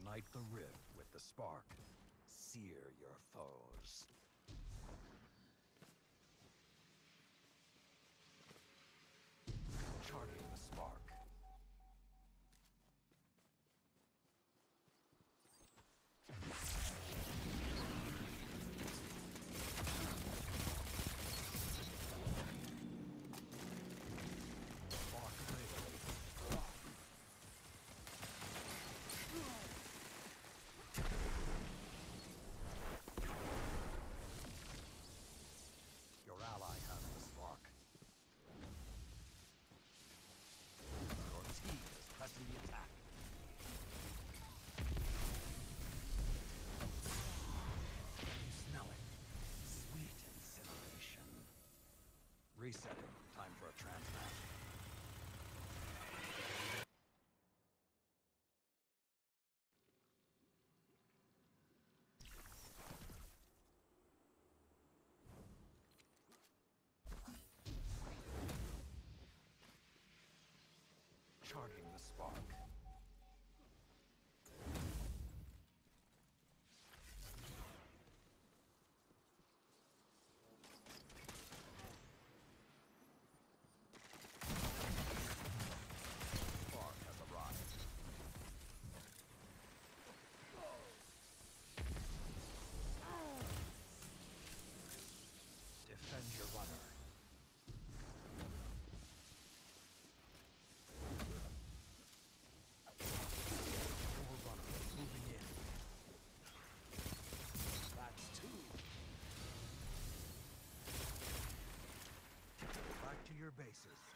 Ignite the rift with the spark. Sear your foes. Spark.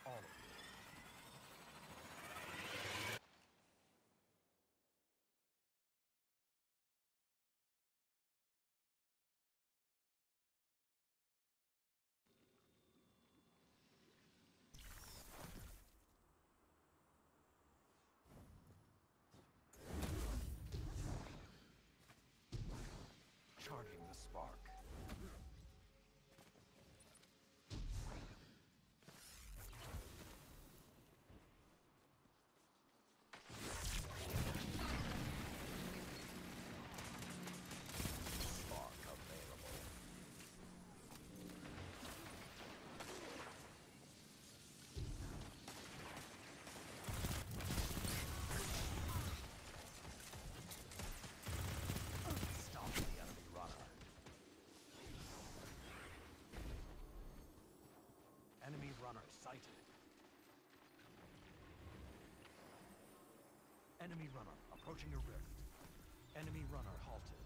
All all it. sighted. Enemy runner approaching a rift. Enemy runner halted.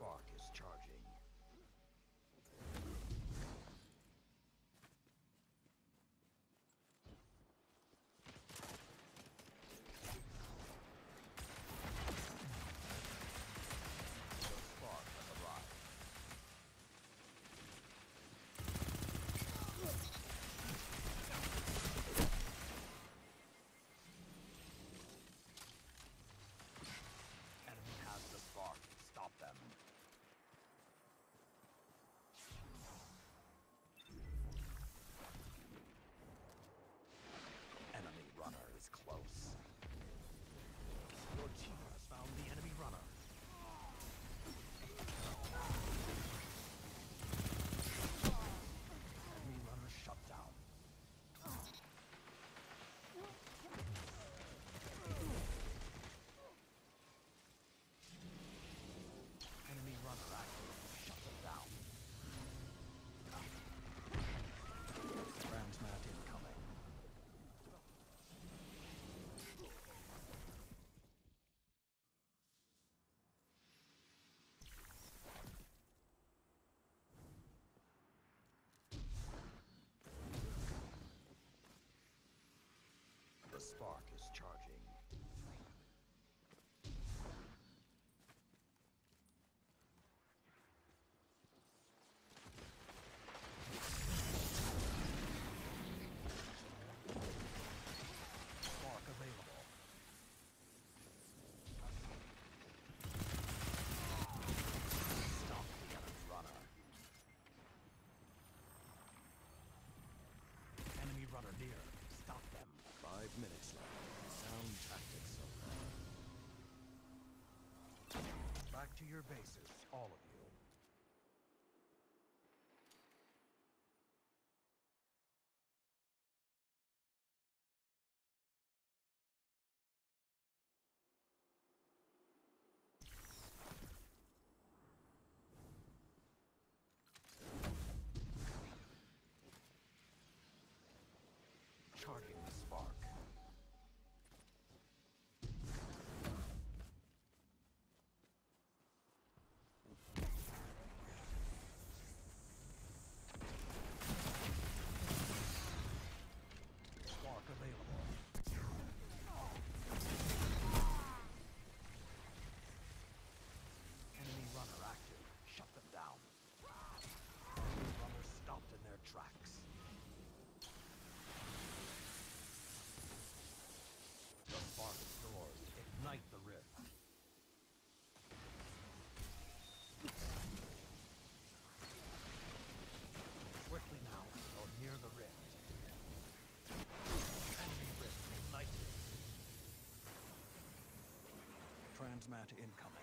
fuck. to your bases, all of you. Transmat incoming.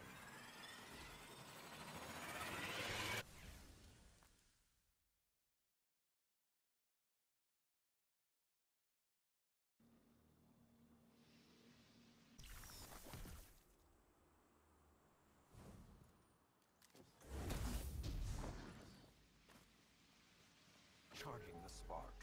Charging the spark.